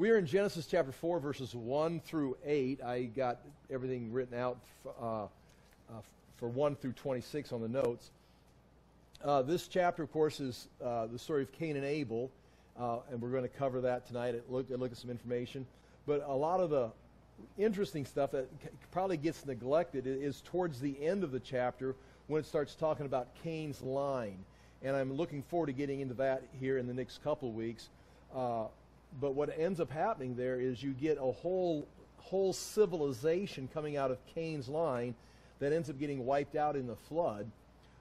We are in Genesis chapter 4, verses 1 through 8. I got everything written out uh, uh, for 1 through 26 on the notes. Uh, this chapter, of course, is uh, the story of Cain and Abel, uh, and we're going to cover that tonight and look, look at some information. But a lot of the interesting stuff that probably gets neglected is towards the end of the chapter when it starts talking about Cain's line. And I'm looking forward to getting into that here in the next couple of weeks. Uh, but what ends up happening there is you get a whole whole civilization coming out of Cain's line that ends up getting wiped out in the flood.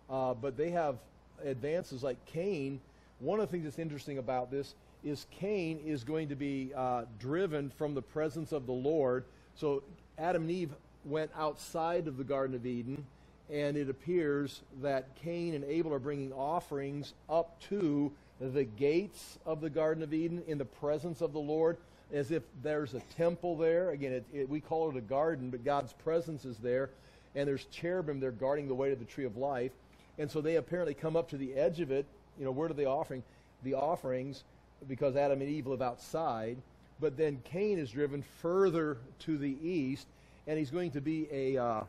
Uh, but they have advances like Cain. One of the things that's interesting about this is Cain is going to be uh, driven from the presence of the Lord. So Adam and Eve went outside of the Garden of Eden, and it appears that Cain and Abel are bringing offerings up to the gates of the Garden of Eden in the presence of the Lord, as if there's a temple there. Again, it, it, we call it a garden, but God's presence is there, and there's cherubim there guarding the way to the tree of life. And so they apparently come up to the edge of it. You know, where do they offering? The offerings, because Adam and Eve live outside. But then Cain is driven further to the east, and he's going to be a, uh,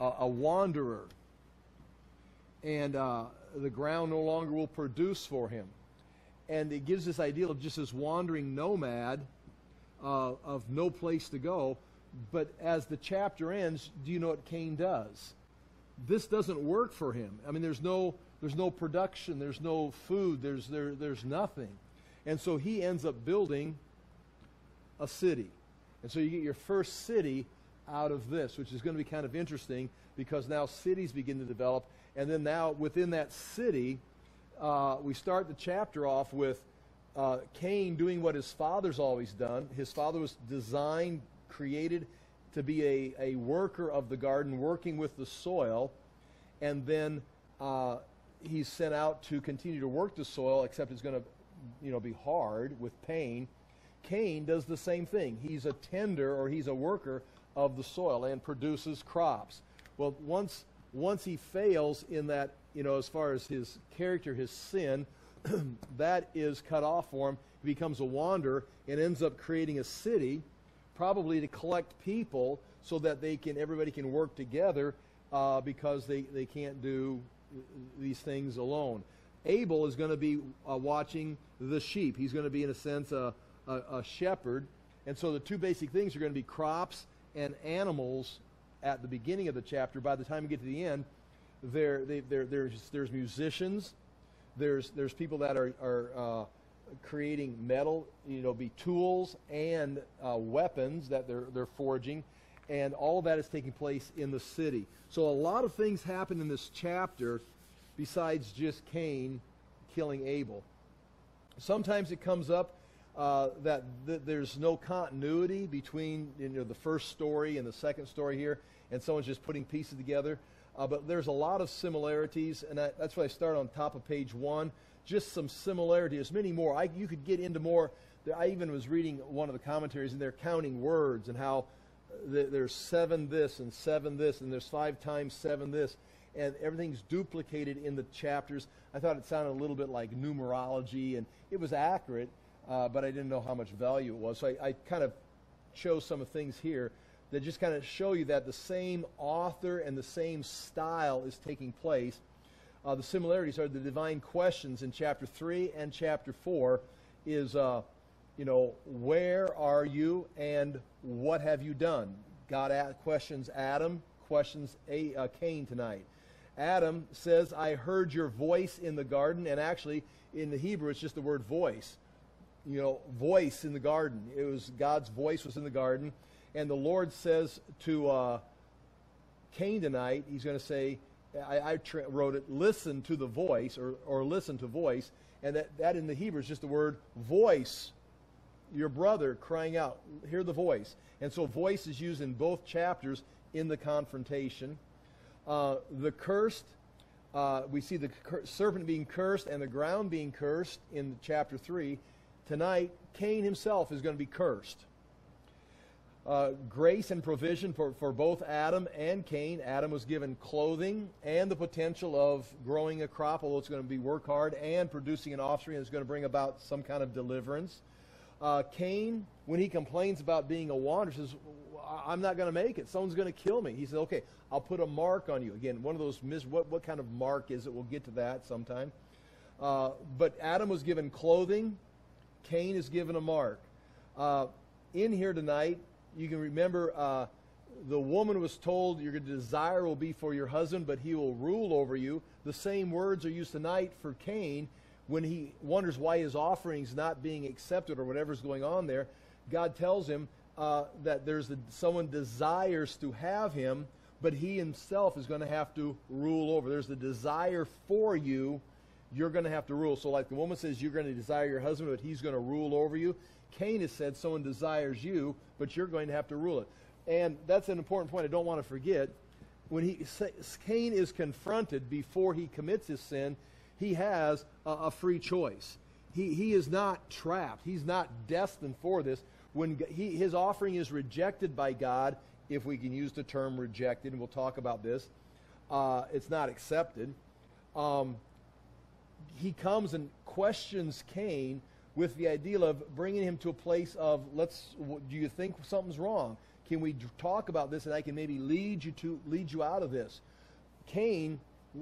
a, wanderer. And uh, the ground no longer will produce for him and it gives this idea of just this wandering nomad uh, of no place to go. But as the chapter ends, do you know what Cain does? This doesn't work for him. I mean, there's no there's no production, there's no food, there's there there's nothing, and so he ends up building a city, and so you get your first city out of this, which is going to be kind of interesting because now cities begin to develop, and then now within that city uh, we start the chapter off with uh, Cain doing what his father's always done. His father was designed, created to be a, a worker of the garden, working with the soil, and then uh, he's sent out to continue to work the soil, except it's going to you know, be hard with pain. Cain does the same thing. He's a tender or he's a worker of the soil and produces crops. Well, once once he fails in that you know, as far as his character, his sin, that is cut off for him. He becomes a wanderer and ends up creating a city, probably to collect people so that they can everybody can work together uh, because they, they can't do these things alone. Abel is going to be uh, watching the sheep. He's going to be, in a sense, a, a, a shepherd. And so the two basic things are going to be crops and animals at the beginning of the chapter. By the time we get to the end, there, they, there, there's, there's musicians, there's, there's people that are, are uh, creating metal, you know, be tools and uh, weapons that they're, they're forging, and all of that is taking place in the city. So a lot of things happen in this chapter besides just Cain killing Abel. Sometimes it comes up uh, that th- there's no continuity between you know, the first story and the second story here, and someone's just putting pieces together. Uh, but there's a lot of similarities, and I, that's why I start on top of page one. Just some similarities. There's many more. I, you could get into more. I even was reading one of the commentaries, and they're counting words and how uh, th- there's seven this and seven this, and there's five times seven this, and everything's duplicated in the chapters. I thought it sounded a little bit like numerology, and it was accurate, uh, but I didn't know how much value it was. So I, I kind of chose some of the things here that just kind of show you that the same author and the same style is taking place. Uh, the similarities are the divine questions in chapter 3 and chapter 4 is, uh, you know, where are you and what have you done? God questions Adam, questions A, uh, Cain tonight. Adam says, I heard your voice in the garden, and actually in the Hebrew it's just the word voice. You know, voice in the garden. It was God's voice was in the garden and the Lord says to uh, Cain tonight, He's going to say, I, I tra- wrote it, listen to the voice, or, or listen to voice. And that, that in the Hebrew is just the word voice. Your brother crying out, hear the voice. And so voice is used in both chapters in the confrontation. Uh, the cursed, uh, we see the cur- serpent being cursed and the ground being cursed in chapter 3. Tonight, Cain himself is going to be cursed uh, grace and provision for, for both Adam and Cain. Adam was given clothing and the potential of growing a crop, although it's going to be work hard, and producing an offspring that's going to bring about some kind of deliverance. Uh, Cain when he complains about being a wanderer, says, I'm not going to make it. Someone's going to kill me. He says, okay, I'll put a mark on you. Again, one of those, mis- what, what kind of mark is it? We'll get to that sometime. Uh, but Adam was given clothing. Cain is given a mark. Uh, in here tonight, you can remember uh, the woman was told your desire will be for your husband, but he will rule over you. The same words are used tonight for Cain when he wonders why his offering's not being accepted or whatever's going on there. God tells him uh, that there's a, someone desires to have him, but he himself is going to have to rule over. There's the desire for you. You're going to have to rule. So, like the woman says, you're going to desire your husband, but he's going to rule over you. Cain has said someone desires you, but you're going to have to rule it. And that's an important point I don't want to forget. When he, Cain is confronted before he commits his sin, he has a, a free choice. He, he is not trapped. He's not destined for this. When he, his offering is rejected by God, if we can use the term rejected, and we'll talk about this, uh, it's not accepted. Um, he comes and questions Cain with the idea of bringing him to a place of let's do you think something's wrong? Can we talk about this and i can maybe lead you to lead you out of this? Cain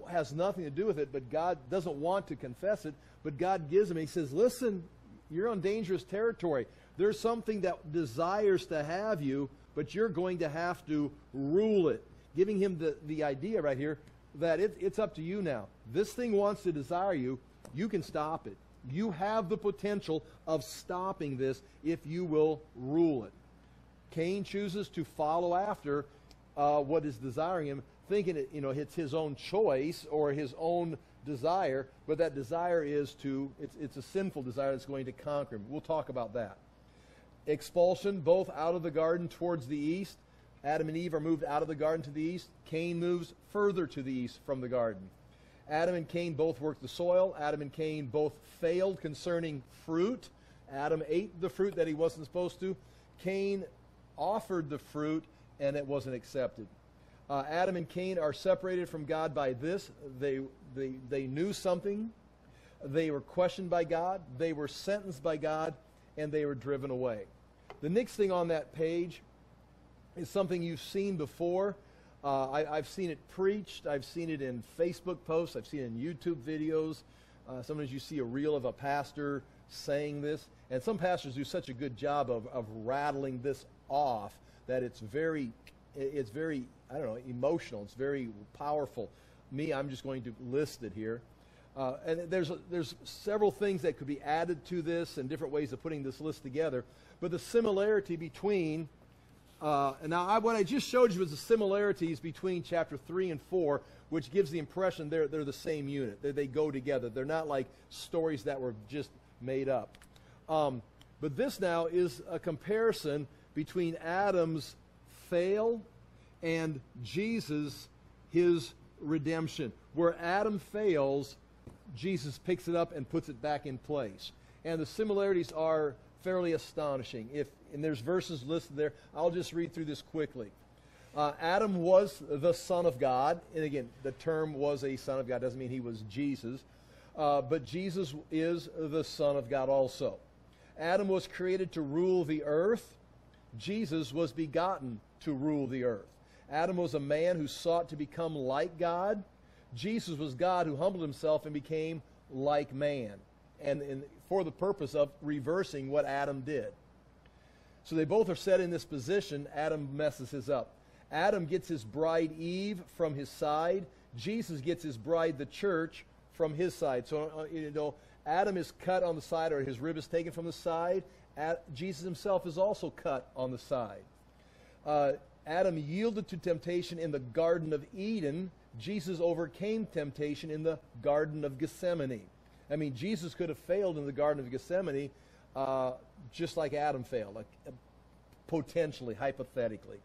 has nothing to do with it but god doesn't want to confess it but god gives him he says listen you're on dangerous territory. There's something that desires to have you but you're going to have to rule it. Giving him the, the idea right here that it, it's up to you now this thing wants to desire you you can stop it you have the potential of stopping this if you will rule it. Cain chooses to follow after uh, what is desiring him, thinking it, you know, it's his own choice or his own desire, but that desire is to, it's, it's a sinful desire that's going to conquer him. We'll talk about that. Expulsion, both out of the garden towards the east. Adam and Eve are moved out of the garden to the east. Cain moves further to the east from the garden. Adam and Cain both worked the soil. Adam and Cain both failed concerning fruit. Adam ate the fruit that he wasn't supposed to. Cain offered the fruit and it wasn't accepted. Uh, Adam and Cain are separated from God by this. They, they, they knew something. They were questioned by God. They were sentenced by God. And they were driven away. The next thing on that page is something you've seen before. Uh, I, have seen it preached. I've seen it in Facebook posts. I've seen it in YouTube videos. Uh, sometimes you see a reel of a pastor saying this. And some pastors do such a good job of, of rattling this off that it's very, it's very, I don't know, emotional. It's very powerful. Me, I'm just going to list it here. Uh, and there's, there's several things that could be added to this and different ways of putting this list together. But the similarity between uh, and now, I, what I just showed you was the similarities between chapter 3 and 4, which gives the impression they're, they're the same unit. They, they go together. They're not like stories that were just made up. Um, but this now is a comparison between Adam's fail and Jesus, his redemption. Where Adam fails, Jesus picks it up and puts it back in place. And the similarities are fairly astonishing. If and there's verses listed there. I'll just read through this quickly. Uh, Adam was the Son of God. And again, the term was a Son of God doesn't mean he was Jesus. Uh, but Jesus is the Son of God also. Adam was created to rule the earth. Jesus was begotten to rule the earth. Adam was a man who sought to become like God. Jesus was God who humbled himself and became like man, and, and for the purpose of reversing what Adam did. So they both are set in this position. Adam messes his up. Adam gets his bride Eve from his side. Jesus gets his bride, the church, from his side. So, uh, you know, Adam is cut on the side, or his rib is taken from the side. Ad, Jesus himself is also cut on the side. Uh, Adam yielded to temptation in the Garden of Eden. Jesus overcame temptation in the Garden of Gethsemane. I mean, Jesus could have failed in the Garden of Gethsemane uh, just like Adam failed, like, potentially, hypothetically.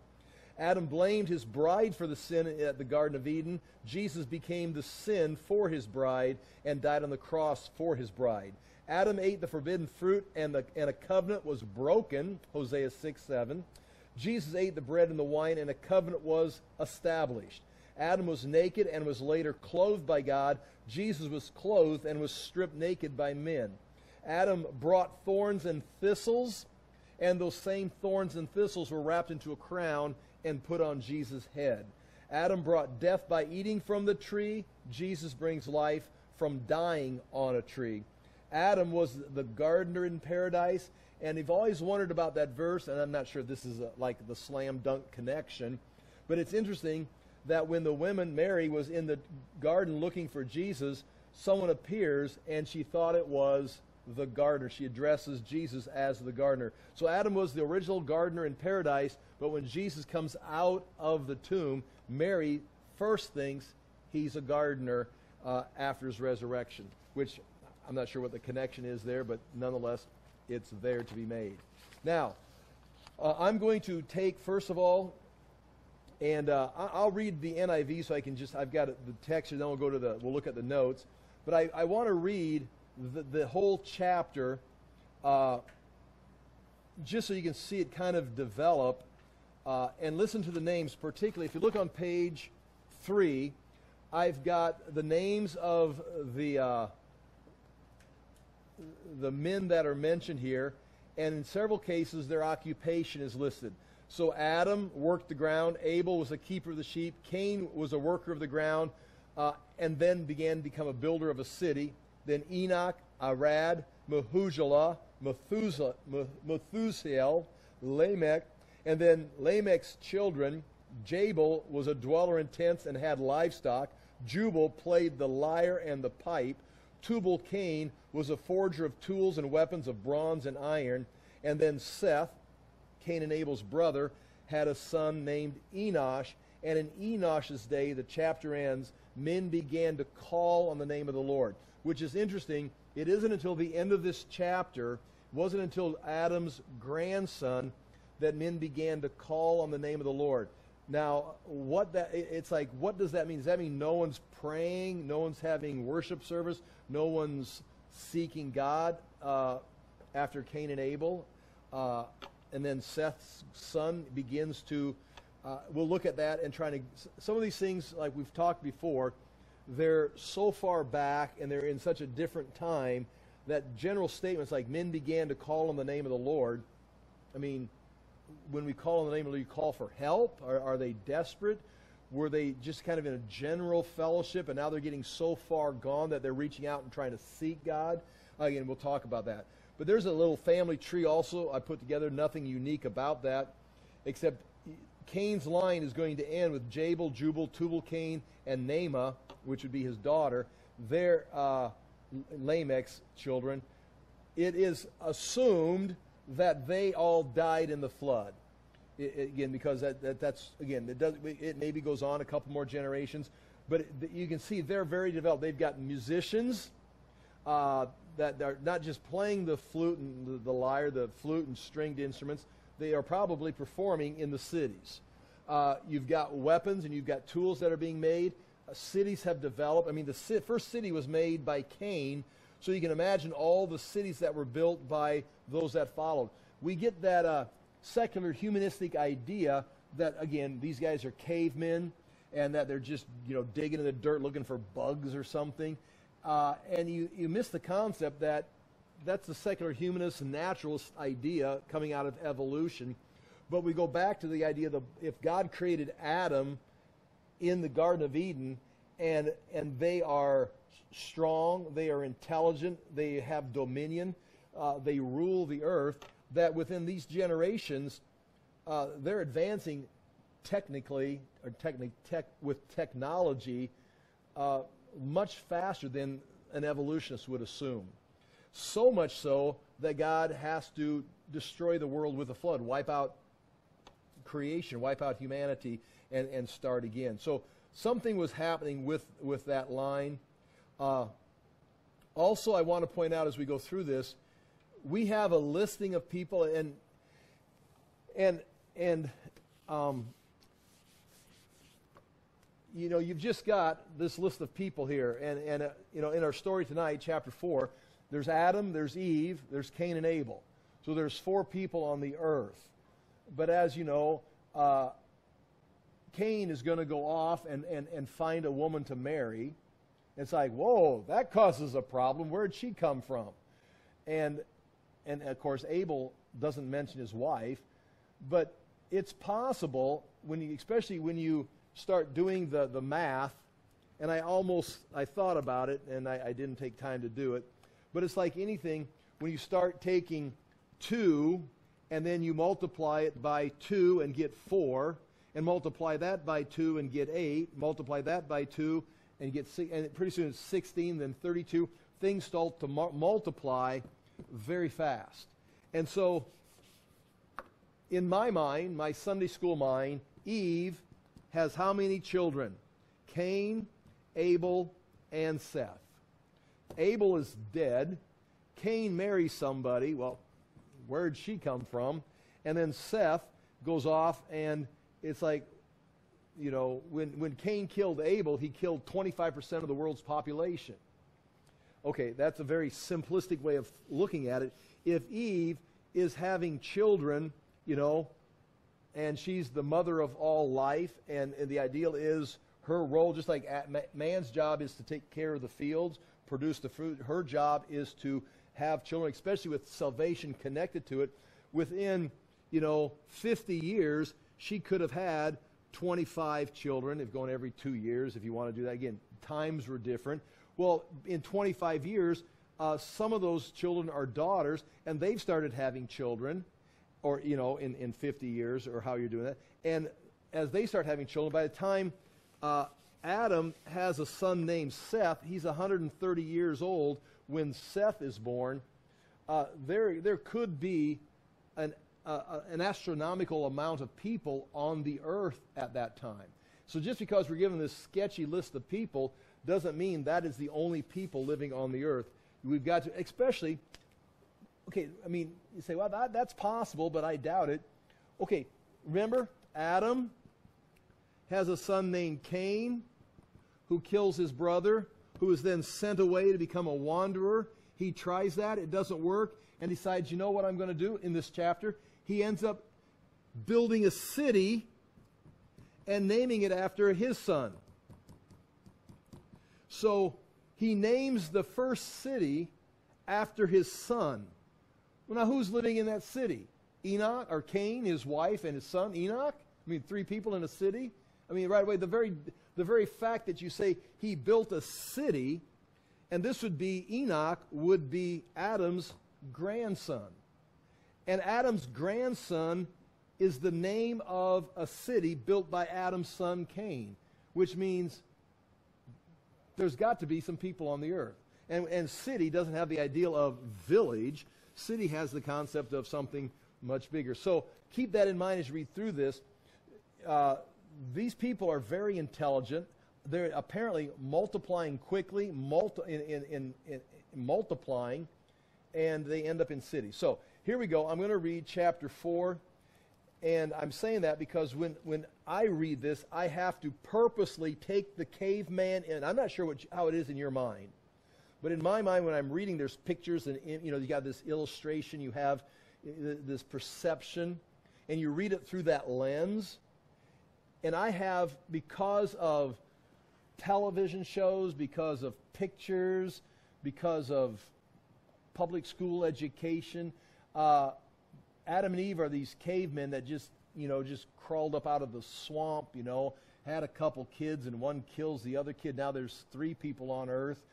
Adam blamed his bride for the sin at the Garden of Eden. Jesus became the sin for his bride and died on the cross for his bride. Adam ate the forbidden fruit and, the, and a covenant was broken, Hosea 6 7. Jesus ate the bread and the wine and a covenant was established. Adam was naked and was later clothed by God. Jesus was clothed and was stripped naked by men. Adam brought thorns and thistles, and those same thorns and thistles were wrapped into a crown and put on Jesus' head. Adam brought death by eating from the tree. Jesus brings life from dying on a tree. Adam was the gardener in paradise, and you've always wondered about that verse, and I'm not sure this is a, like the slam dunk connection, but it's interesting that when the women, Mary, was in the garden looking for Jesus, someone appears and she thought it was the gardener. She addresses Jesus as the gardener. So Adam was the original gardener in paradise, but when Jesus comes out of the tomb, Mary first thinks he's a gardener uh, after his resurrection, which I'm not sure what the connection is there, but nonetheless, it's there to be made. Now, uh, I'm going to take, first of all, and uh, I'll read the NIV so I can just, I've got the text, and then we'll go to the, we'll look at the notes. But I, I want to read the, the whole chapter uh, just so you can see it kind of develop uh, and listen to the names, particularly if you look on page three, I've got the names of the, uh, the men that are mentioned here, and in several cases, their occupation is listed. So Adam worked the ground, Abel was a keeper of the sheep, Cain was a worker of the ground, uh, and then began to become a builder of a city. Then Enoch, Arad, Methuselah, Methuselah, Lamech, and then Lamech's children. Jabal was a dweller in tents and had livestock. Jubal played the lyre and the pipe. Tubal Cain was a forger of tools and weapons of bronze and iron. And then Seth, Cain and Abel's brother, had a son named Enosh. And in Enosh's day, the chapter ends, men began to call on the name of the Lord. Which is interesting. It isn't until the end of this chapter, wasn't until Adam's grandson that men began to call on the name of the Lord. Now, what that it's like what does that mean? Does that mean no one's praying, no one's having worship service, no one's seeking God uh, after Cain and Abel? Uh, and then Seth's son begins to. Uh, we'll look at that and try to. Some of these things, like we've talked before, they're so far back and they're in such a different time that general statements like men began to call on the name of the Lord. I mean, when we call on the name of the Lord, you call for help? Are, are they desperate? Were they just kind of in a general fellowship and now they're getting so far gone that they're reaching out and trying to seek God? Again, we'll talk about that. But there's a little family tree also I put together, nothing unique about that, except Cain's line is going to end with Jabal, Jubal, Tubal Cain, and Naamah, which would be his daughter. They're uh, Lamech's children. It is assumed that they all died in the flood. It, again, because that, that, that's, again, it, does, it maybe goes on a couple more generations, but it, you can see they're very developed. They've got musicians uh, that are not just playing the flute and the, the, lyre, the flute and stringed instruments, they are probably performing in the cities. Uh, you've got weapons and you've got tools that are being made. Uh, cities have developed. I mean, the first city was made by Cain, so you can imagine all the cities that were built by those that followed. We get that uh, secular humanistic idea that, again, these guys are cavemen and that they're just, you know, digging in the dirt looking for bugs or something. Uh, and you, you miss the concept that that's the secular humanist and naturalist idea coming out of evolution. But we go back to the idea that if God created Adam in the Garden of Eden and, and they are strong, they are intelligent, they have dominion, uh, they rule the earth, that within these generations, uh, they're advancing technically, or techni- tech, with technology uh, much faster than an evolutionist would assume. So much so that God has to destroy the world with a flood, wipe out creation, wipe out humanity, and, and start again. So something was happening with, with that line. Uh, also, I want to point out as we go through this, we have a listing of people, and and and um, you know, you've just got this list of people here, and and uh, you know, in our story tonight, chapter four, there's Adam, there's Eve, there's Cain and Abel. So there's four people on the earth. But as you know, uh, Cain is going to go off and, and, and find a woman to marry. It's like, whoa, that causes a problem. Where'd she come from? And, and of course, Abel doesn't mention his wife, but it's possible when you, especially when you start doing the, the math, and I almost I thought about it and I, I didn't take time to do it, but it's like anything when you start taking two and then you multiply it by two and get four, and multiply that by two and get eight, multiply that by two and get six, and pretty soon it's 16, then 32. Things start to mu- multiply very fast. And so, in my mind, my Sunday school mind, Eve has how many children? Cain, Abel, and Seth. Abel is dead. Cain marries somebody. Well, where'd she come from? And then Seth goes off, and it's like, you know, when, when Cain killed Abel, he killed 25% of the world's population. Okay, that's a very simplistic way of looking at it. If Eve is having children, you know, and she's the mother of all life, and, and the ideal is her role, just like man's job is to take care of the fields, produce the fruit, her job is to have children, especially with salvation connected to it. Within, you know, 50 years, she could have had 25 children, if going every two years, if you want to do that. Again, times were different. Well, in 25 years, uh, some of those children are daughters, and they've started having children, or, you know, in, in 50 years, or how you're doing that. And as they start having children, by the time uh, Adam has a son named Seth, he's 130 years old when Seth is born. Uh, there, there could be an, uh, an astronomical amount of people on the earth at that time. So just because we're given this sketchy list of people doesn't mean that is the only people living on the earth. We've got to, especially, okay, I mean, you say, well, that, that's possible, but I doubt it. Okay, remember, Adam has a son named Cain who kills his brother, who is then sent away to become a wanderer. He tries that, it doesn't work, and decides, you know what I'm going to do in this chapter? He ends up building a city and naming it after his son. So he names the first city after his son. Well, now who's living in that city? Enoch or Cain, his wife, and his son Enoch? I mean, three people in a city? I mean, right away, the very, the very fact that you say he built a city, and this would be Enoch, would be Adam's grandson. And Adam's grandson is the name of a city built by Adam's son Cain, which means there's got to be some people on the earth. And, and city doesn't have the ideal of village. City has the concept of something much bigger. So keep that in mind as you read through this. Uh, these people are very intelligent. They're apparently multiplying quickly, multi- in, in, in, in multiplying, and they end up in cities. So here we go. I'm going to read chapter 4 and I'm saying that because when, when I read this, I have to purposely take the caveman in. I'm not sure what, how it is in your mind. But in my mind, when I'm reading, there's pictures and, you know, you got this illustration, you have this perception, and you read it through that lens. And I have, because of television shows, because of pictures, because of public school education, uh, Adam and Eve are these cavemen that just, you know, just crawled up out of the swamp, you know, had a couple kids and one kills the other kid. Now there's three people on earth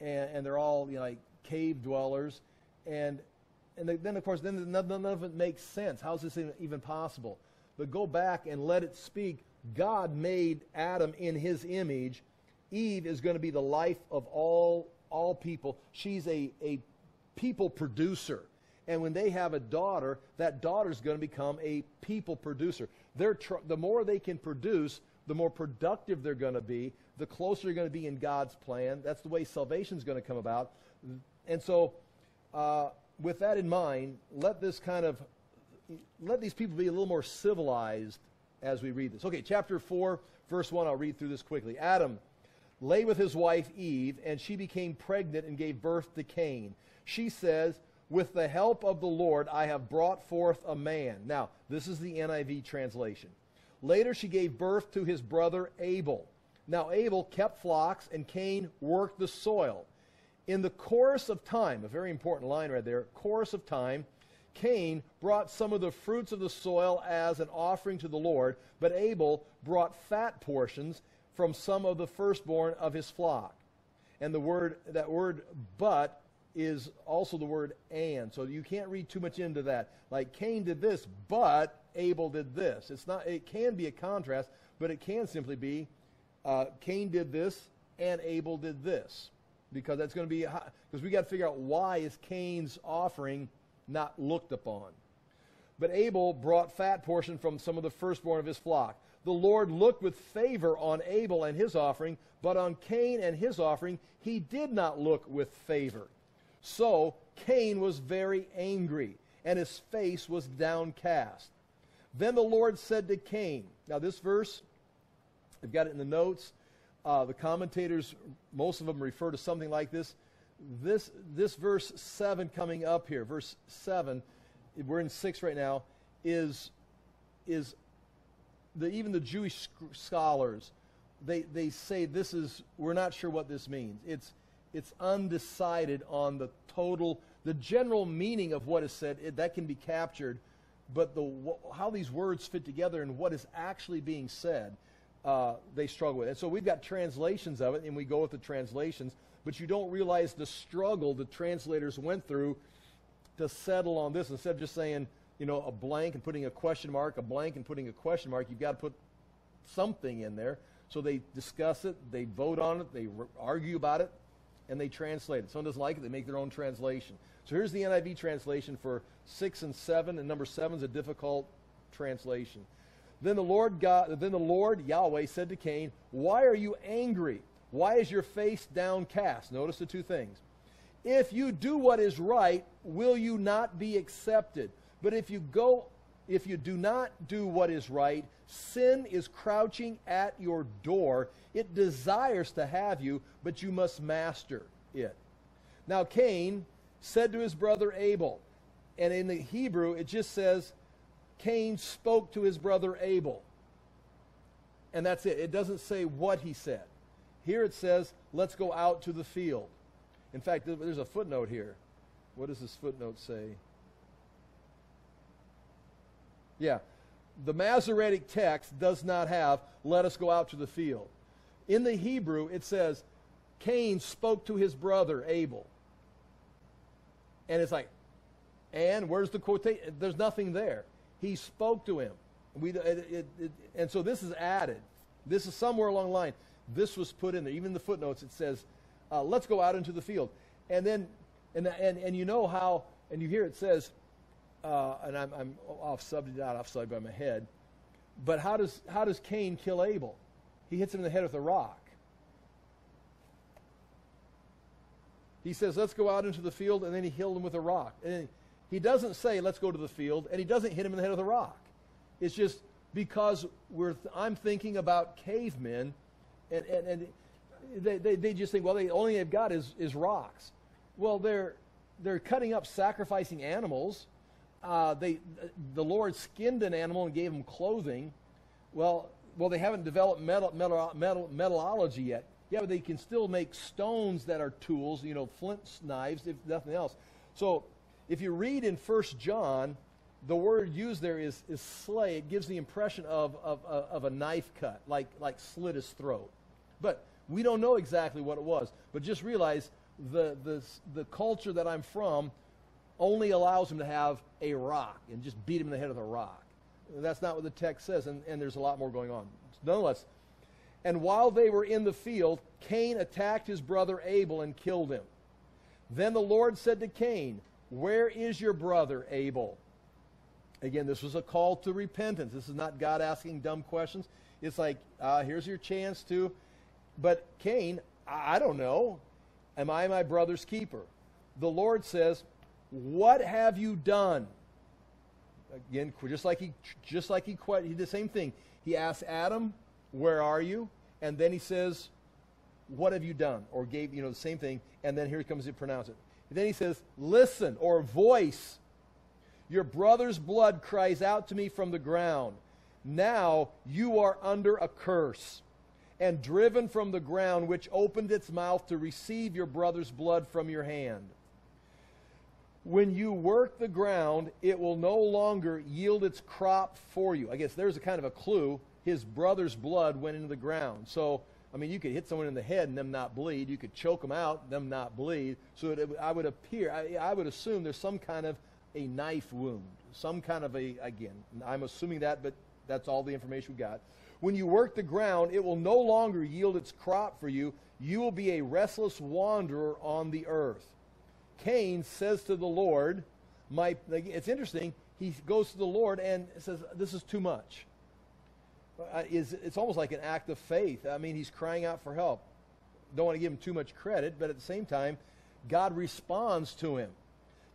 and, and they're all, you know, like cave dwellers. And, and then, of course, then none, none of it makes sense. How is this even possible? But go back and let it speak. God made Adam in his image. Eve is going to be the life of all, all people. She's a, a people producer. And when they have a daughter, that daughter is going to become a people producer. Tr- the more they can produce, the more productive they're going to be, the closer you're going to be in God's plan. That's the way salvation is going to come about. And so, uh, with that in mind, let this kind of let these people be a little more civilized as we read this. Okay, chapter 4, verse 1, I'll read through this quickly. Adam lay with his wife Eve, and she became pregnant and gave birth to Cain. She says, with the help of the Lord, I have brought forth a man. Now, this is the NIV translation. Later, she gave birth to his brother Abel. Now, Abel kept flocks, and Cain worked the soil. In the course of time, a very important line right there, course of time, Cain brought some of the fruits of the soil as an offering to the Lord, but Abel brought fat portions from some of the firstborn of his flock. And the word that word but is also the word and. So you can't read too much into that. Like Cain did this, but Abel did this. It's not it can be a contrast, but it can simply be uh, Cain did this and Abel did this. Because that's going to be because we got to figure out why is Cain's offering not looked upon. But Abel brought fat portion from some of the firstborn of his flock. The Lord looked with favor on Abel and his offering, but on Cain and his offering he did not look with favor. So Cain was very angry, and his face was downcast. Then the Lord said to Cain, now this verse, I've got it in the notes. Uh, the commentators, most of them refer to something like this this, this verse 7 coming up here, verse 7, we're in 6 right now, is, is the, even the Jewish scholars, they, they say this is, we're not sure what this means. It's, it's undecided on the total, the general meaning of what is said, it, that can be captured, but the, how these words fit together and what is actually being said, uh, they struggle with. And so we've got translations of it, and we go with the translations but you don't realize the struggle the translators went through to settle on this. Instead of just saying, you know, a blank and putting a question mark, a blank and putting a question mark, you've got to put something in there. So they discuss it, they vote on it, they argue about it, and they translate it. Someone doesn't like it, they make their own translation. So here's the NIV translation for 6 and 7, and number 7 is a difficult translation. Then the Lord God, then the Lord Yahweh said to Cain, "Why are you angry? Why is your face downcast? Notice the two things. If you do what is right, will you not be accepted? But if you go if you do not do what is right, sin is crouching at your door. It desires to have you, but you must master it. Now Cain said to his brother Abel, and in the Hebrew it just says Cain spoke to his brother Abel. And that's it. It doesn't say what he said. Here it says, let's go out to the field. In fact, there's a footnote here. What does this footnote say? Yeah. The Masoretic text does not have, let us go out to the field. In the Hebrew, it says, Cain spoke to his brother Abel. And it's like, and where's the quotation? There's nothing there. He spoke to him. We, it, it, it, and so this is added. This is somewhere along the line this was put in there. Even in the footnotes, it says, uh, let's go out into the field. And then, and, and, and you know how, and you hear it says, uh, and I'm, I'm off subject, not off subject by my head, but how does, how does Cain kill Abel? He hits him in the head with a rock. He says, let's go out into the field, and then he killed him with a rock. And he doesn't say, let's go to the field, and he doesn't hit him in the head with a rock. It's just because we're th- I'm thinking about cavemen and, and, and they, they, they just think, well, the only they've got is, is rocks. Well, they're, they're cutting up sacrificing animals. Uh, they, the Lord skinned an animal and gave him clothing. Well, well, they haven't developed metal, metal, metal, metallurgy yet. Yeah, but they can still make stones that are tools, you know, flint knives, if nothing else. So if you read in 1 John, the word used there is, is slay. It gives the impression of, of, of a knife cut, like, like slit his throat. But we don't know exactly what it was. But just realize the, the, the culture that I'm from only allows him to have a rock and just beat him in the head with a rock. That's not what the text says, and, and there's a lot more going on. Nonetheless, and while they were in the field, Cain attacked his brother Abel and killed him. Then the Lord said to Cain, Where is your brother Abel? Again, this was a call to repentance. This is not God asking dumb questions. It's like, uh, here's your chance to but Cain, I don't know. Am I my brother's keeper? The Lord says, What have you done? Again, just like he, just like he, he did the same thing. He asks Adam, Where are you? And then he says, What have you done? Or gave, you know, the same thing. And then here he comes to pronounce it. And then he says, Listen, or voice. Your brother's blood cries out to me from the ground. Now you are under a curse and driven from the ground, which opened its mouth to receive your brother's blood from your hand. When you work the ground, it will no longer yield its crop for you. I guess there's a kind of a clue. His brother's blood went into the ground. So, I mean, you could hit someone in the head and them not bleed. You could choke them out, them not bleed. So it, I would appear, I, I would assume there's some kind of a knife wound, some kind of a, again, I'm assuming that, but that's all the information we got. When you work the ground, it will no longer yield its crop for you. You will be a restless wanderer on the earth. Cain says to the Lord, my, it's interesting, he goes to the Lord and says, This is too much. Uh, is, it's almost like an act of faith. I mean, he's crying out for help. Don't want to give him too much credit, but at the same time, God responds to him.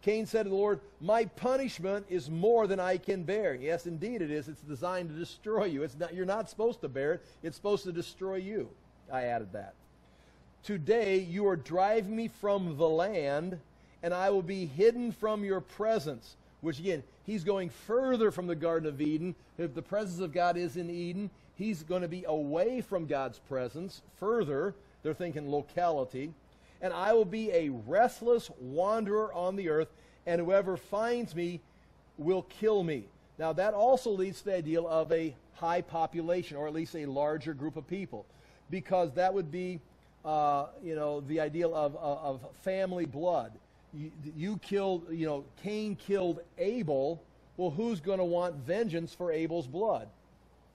Cain said to the Lord, My punishment is more than I can bear. Yes, indeed it is. It's designed to destroy you. It's not, you're not supposed to bear it, it's supposed to destroy you. I added that. Today you are driving me from the land, and I will be hidden from your presence. Which again, he's going further from the Garden of Eden. If the presence of God is in Eden, he's going to be away from God's presence further. They're thinking locality and I will be a restless wanderer on the earth, and whoever finds me will kill me. Now, that also leads to the idea of a high population, or at least a larger group of people, because that would be, uh, you know, the ideal of, of, of family blood. You, you killed, you know, Cain killed Abel. Well, who's going to want vengeance for Abel's blood?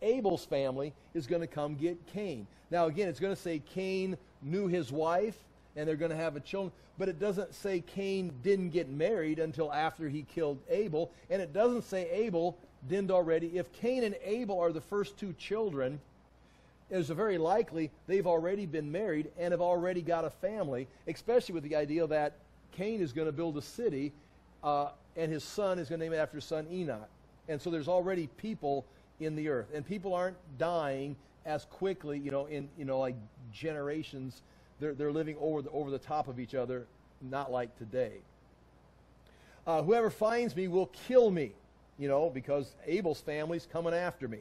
Abel's family is going to come get Cain. Now, again, it's going to say Cain knew his wife and they're going to have a child, But it doesn't say Cain didn't get married until after he killed Abel, and it doesn't say Abel didn't already. If Cain and Abel are the first two children, it's very likely they've already been married and have already got a family, especially with the idea that Cain is going to build a city uh, and his son is going to name it after his son Enoch. And so there's already people in the earth. And people aren't dying as quickly, you know, in, you know, like generations they're, they're living over the, over the top of each other, not like today. Uh, whoever finds me will kill me, you know, because Abel's family's coming after me.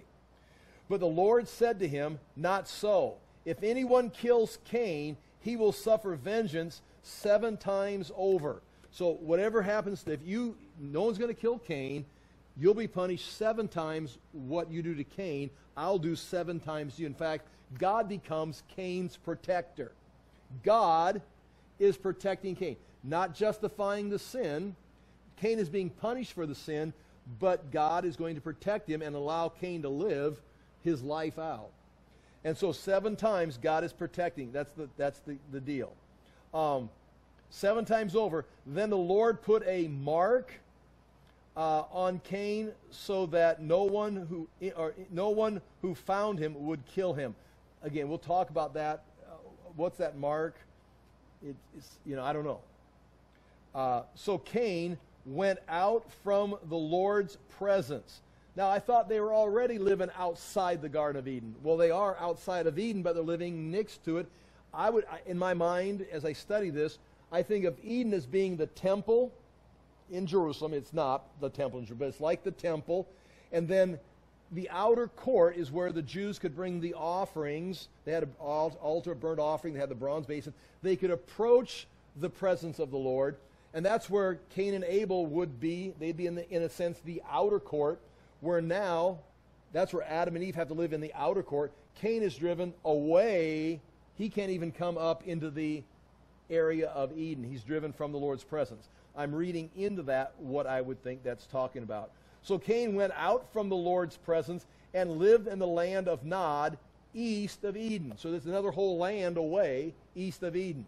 But the Lord said to him, Not so. If anyone kills Cain, he will suffer vengeance seven times over. So whatever happens, if you, no one's going to kill Cain, you'll be punished seven times what you do to Cain. I'll do seven times you. In fact, God becomes Cain's protector. God is protecting Cain, not justifying the sin. Cain is being punished for the sin, but God is going to protect him and allow Cain to live his life out. And so seven times God is protecting. That's the, that's the, the deal. Um, seven times over. Then the Lord put a mark uh, on Cain so that no one who or no one who found him would kill him. Again, we'll talk about that what's that mark? It, it's, you know, I don't know. Uh, so Cain went out from the Lord's presence. Now, I thought they were already living outside the Garden of Eden. Well, they are outside of Eden, but they're living next to it. I would, in my mind, as I study this, I think of Eden as being the temple in Jerusalem. It's not the temple in Jerusalem, but it's like the temple. And then the outer court is where the Jews could bring the offerings. They had an altar burnt offering, they had the bronze basin. They could approach the presence of the Lord, and that's where Cain and Abel would be. They'd be, in, the, in a sense, the outer court, where now that's where Adam and Eve have to live in the outer court. Cain is driven away. He can't even come up into the area of Eden. He's driven from the Lord's presence. I'm reading into that what I would think that's talking about. So Cain went out from the Lord's presence and lived in the land of Nod, east of Eden. So there's another whole land away, east of Eden.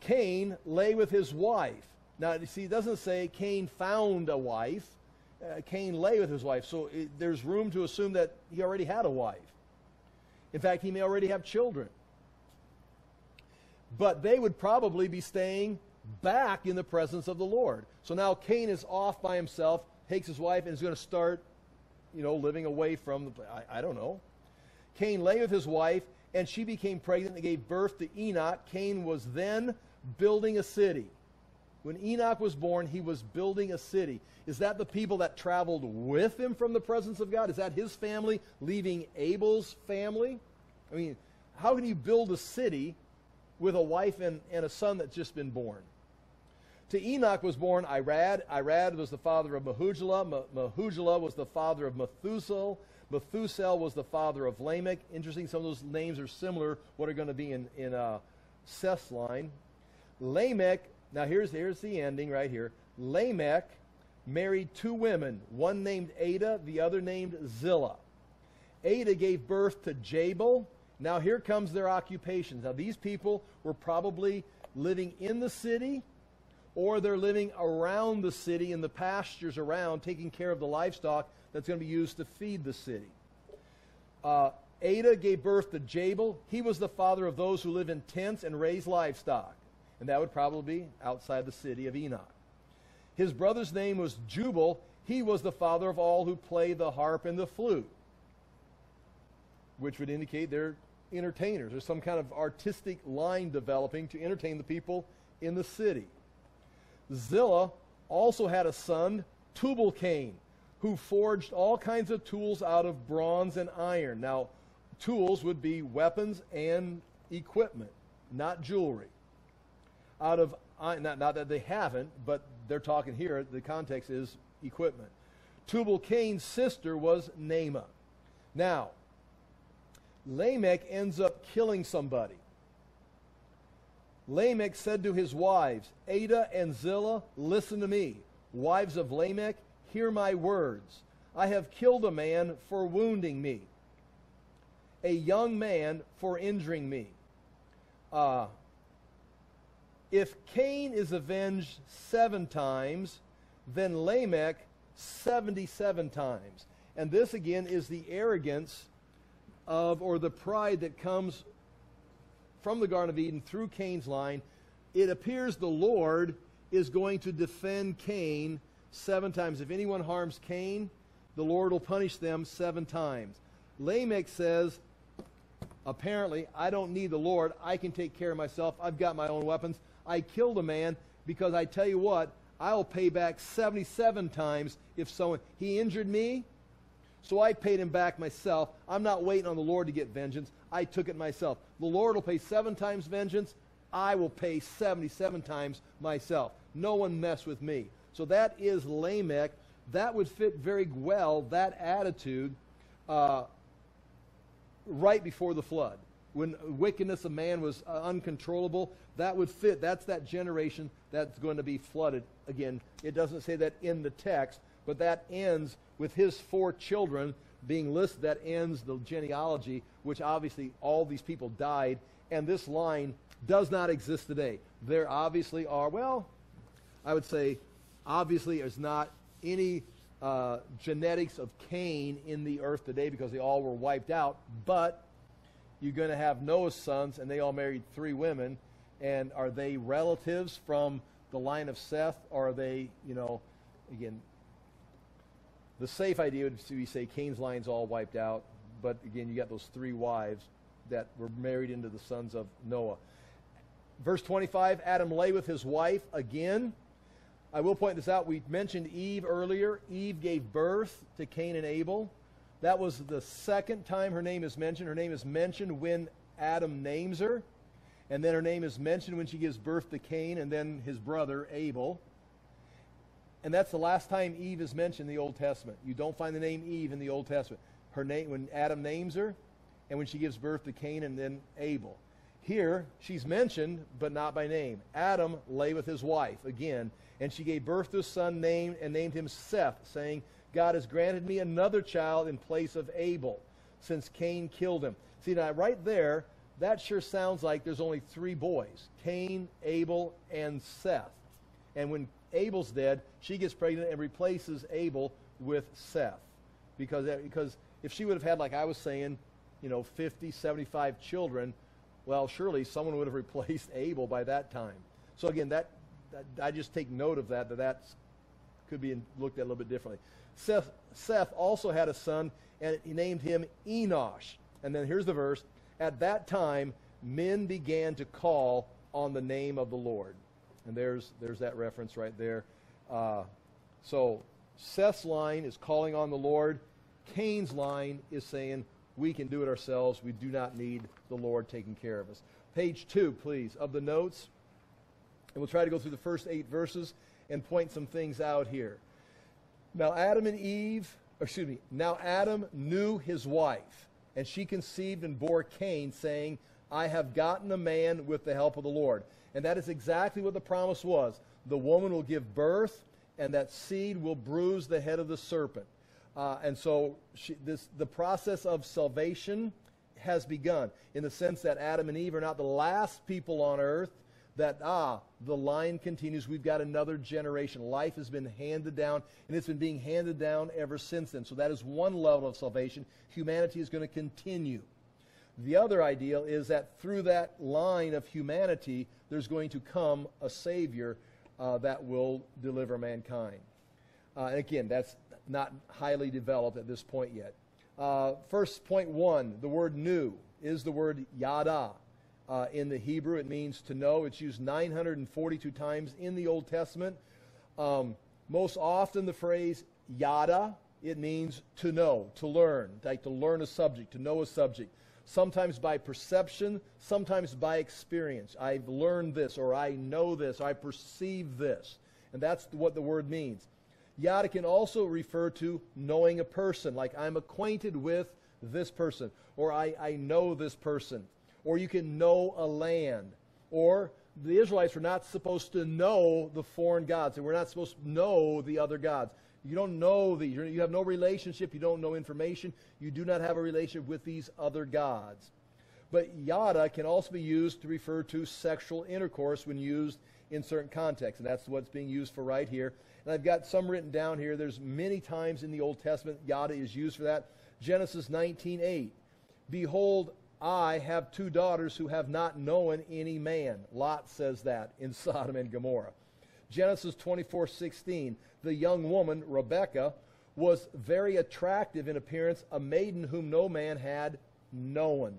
Cain lay with his wife. Now, you see, it doesn't say Cain found a wife. Uh, Cain lay with his wife. So it, there's room to assume that he already had a wife. In fact, he may already have children. But they would probably be staying back in the presence of the Lord. So now Cain is off by himself, takes his wife, and is going to start, you know, living away from the. I, I don't know. Cain lay with his wife, and she became pregnant and gave birth to Enoch. Cain was then building a city. When Enoch was born, he was building a city. Is that the people that traveled with him from the presence of God? Is that his family leaving Abel's family? I mean, how can you build a city with a wife and, and a son that's just been born? To Enoch was born Irad. Irad was the father of Mehujael. Mehujael was the father of Methuselah. Methuselah was the father of Lamech. Interesting, some of those names are similar, what are going to be in, in uh, Seth's line. Lamech, now here's, here's the ending right here. Lamech married two women, one named Adah, the other named Zillah. Adah gave birth to Jabal. Now here comes their occupations. Now these people were probably living in the city or they're living around the city in the pastures around, taking care of the livestock that's going to be used to feed the city. Uh, Adah gave birth to Jabal. He was the father of those who live in tents and raise livestock. And that would probably be outside the city of Enoch. His brother's name was Jubal. He was the father of all who play the harp and the flute, which would indicate they're entertainers. There's some kind of artistic line developing to entertain the people in the city. Zillah also had a son, Tubal Cain, who forged all kinds of tools out of bronze and iron. Now, tools would be weapons and equipment, not jewelry. Out of not, not that they haven't, but they're talking here, the context is equipment. Tubal Cain's sister was Naamah. Now, Lamech ends up killing somebody. Lamech said to his wives, Adah and Zillah, listen to me. Wives of Lamech, hear my words. I have killed a man for wounding me, a young man for injuring me. Uh, if Cain is avenged seven times, then Lamech 77 times. And this again is the arrogance of, or the pride that comes from the Garden of Eden through Cain's line. It appears the Lord is going to defend Cain seven times. If anyone harms Cain, the Lord will punish them seven times. Lamech says, apparently, I don't need the Lord. I can take care of myself. I've got my own weapons. I killed a man because I tell you what, I'll pay back 77 times if someone, he injured me, so I paid him back myself. I'm not waiting on the Lord to get vengeance. I took it myself. The Lord will pay seven times vengeance. I will pay 77 times myself. No one mess with me. So that is Lamech. That would fit very well, that attitude, uh, right before the flood. When wickedness of man was uh, uncontrollable, that would fit. That's that generation that's going to be flooded. Again, it doesn't say that in the text, but that ends with his four children being listed. That ends the genealogy, which obviously all these people died, and this line does not exist today. There obviously are, well, I would say, obviously, there's not any uh, genetics of Cain in the earth today because they all were wiped out, but you're going to have Noah's sons, and they all married three women. And are they relatives from the line of Seth? Or are they, you know, again, the safe idea would be say Cain's line's all wiped out, but again, you got those three wives that were married into the sons of Noah. Verse 25 Adam lay with his wife again. I will point this out. We mentioned Eve earlier. Eve gave birth to Cain and Abel. That was the second time her name is mentioned. Her name is mentioned when Adam names her. And then her name is mentioned when she gives birth to Cain and then his brother Abel. And that's the last time Eve is mentioned in the Old Testament. You don't find the name Eve in the Old Testament. Her name when Adam names her, and when she gives birth to Cain and then Abel. Here, she's mentioned, but not by name. Adam lay with his wife again, and she gave birth to a son named and named him Seth, saying, God has granted me another child in place of Abel, since Cain killed him. See now right there, that sure sounds like there's only three boys Cain, Abel, and Seth. And when Abel's dead, she gets pregnant and replaces Abel with Seth. Because, because if she would have had, like I was saying, you know, 50, 75 children, well, surely someone would have replaced Abel by that time. So again, that, that I just take note of that, that that could be looked at a little bit differently. Seth, Seth also had a son, and he named him Enosh. And then here's the verse. At that time, men began to call on the name of the Lord. And there's, there's that reference right there. Uh, so Seth's line is calling on the Lord. Cain's line is saying, we can do it ourselves. We do not need the Lord taking care of us. Page two, please, of the notes. And we'll try to go through the first eight verses and point some things out here. Now, Adam and Eve, excuse me, now Adam knew his wife, and she conceived and bore Cain, saying, I have gotten a man with the help of the Lord. And that is exactly what the promise was. The woman will give birth, and that seed will bruise the head of the serpent. Uh, and so she, this, the process of salvation has begun in the sense that Adam and Eve are not the last people on earth that, ah, the line continues. We've got another generation. Life has been handed down, and it's been being handed down ever since then. So that is one level of salvation. Humanity is going to continue. The other ideal is that through that line of humanity, there's going to come a Savior uh, that will deliver mankind. Uh, and again, that's not highly developed at this point yet. Uh, first point one, the word knew is the word yada. Uh, in the Hebrew, it means to know. It's used 942 times in the Old Testament. Um, most often, the phrase yada, it means to know, to learn, like to learn a subject, to know a subject. Sometimes by perception, sometimes by experience. I've learned this, or I know this, or I perceive this. And that's what the word means. Yada can also refer to knowing a person, like I'm acquainted with this person, or I, I know this person or you can know a land. Or the Israelites were not supposed to know the foreign gods. They were not supposed to know the other gods. You don't know these. You have no relationship. You don't know information. You do not have a relationship with these other gods. But yada can also be used to refer to sexual intercourse when used in certain contexts. And that's what's being used for right here. And I've got some written down here. There's many times in the Old Testament yada is used for that. Genesis 19:8. Behold, I have two daughters who have not known any man. Lot says that in Sodom and Gomorrah. Genesis 24:16. The young woman, Rebekah, was very attractive in appearance, a maiden whom no man had known.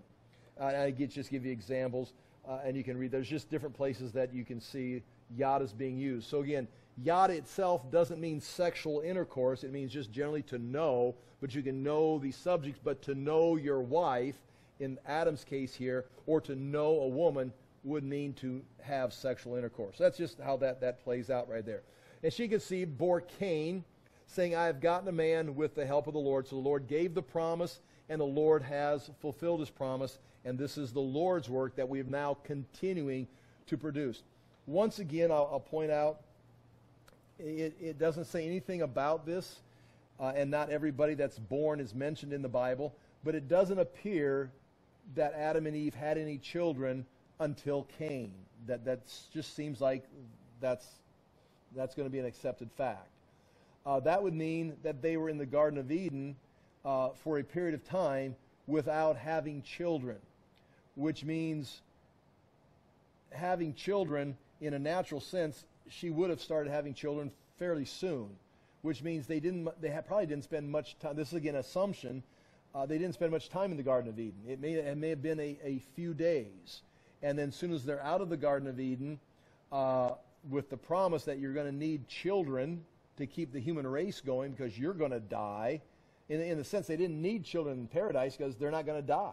Uh, I get, just give you examples, uh, and you can read. There's just different places that you can see yada is being used. So again, yada itself doesn't mean sexual intercourse. It means just generally to know, but you can know these subjects. But to know your wife in Adam's case here, or to know a woman would mean to have sexual intercourse. That's just how that, that plays out right there. And she conceived, bore Cain, saying, I have gotten a man with the help of the Lord. So the Lord gave the promise, and the Lord has fulfilled his promise. And this is the Lord's work that we are now continuing to produce. Once again, I'll, I'll point out it, it, doesn't say anything about this, uh, and not everybody that's born is mentioned in the Bible, but it doesn't appear that Adam and Eve had any children until Cain. That that just seems like that's that's going to be an accepted fact. Uh, that would mean that they were in the Garden of Eden uh, for a period of time without having children, which means having children in a natural sense. She would have started having children fairly soon, which means they didn't. They probably didn't spend much time. This is again assumption uh, they didn't spend much time in the Garden of Eden. It may, it may have been a, a few days. And then as soon as they're out of the Garden of Eden, uh, with the promise that you're going to need children to keep the human race going because you're going to die, in, in the sense they didn't need children in paradise because they're not going to die.